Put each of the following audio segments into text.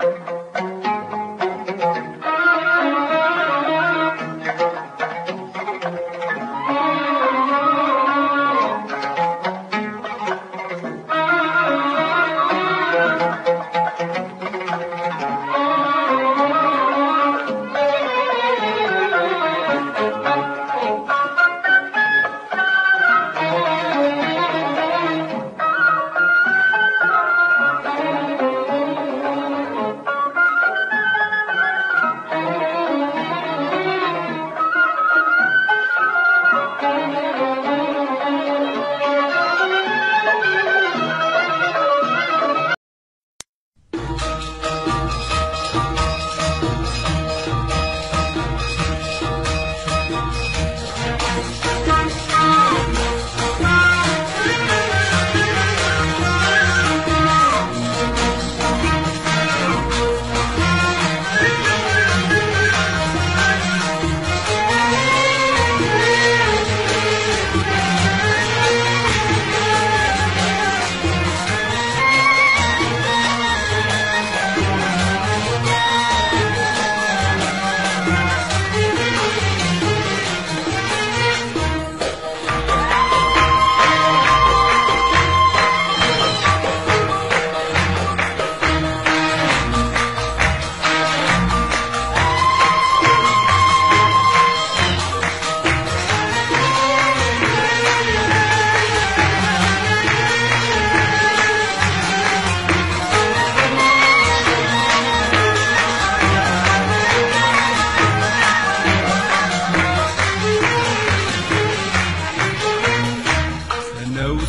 سنة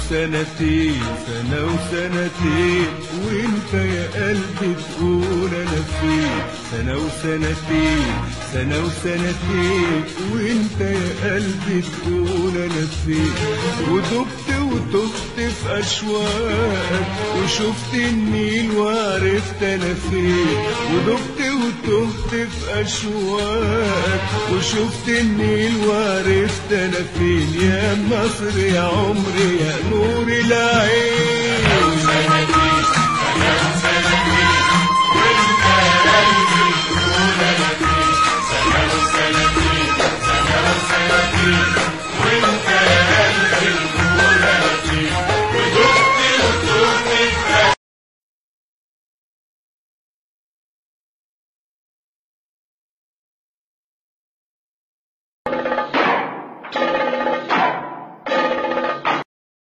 وسنتين سنة وسنتين. وإنت يا قلبي تقول أنا فين؟ سنة وسنتين سنة وسنتين. وإنت يا قلبي تقول أنا فين؟ ودبت وتهت في اشواقك وشفت النيل وعرفت أنا فين. ودبت وتهت في اشواقك وشفت النيل وعرفت أنا فين. يا مصر يا عمري يا نور العين.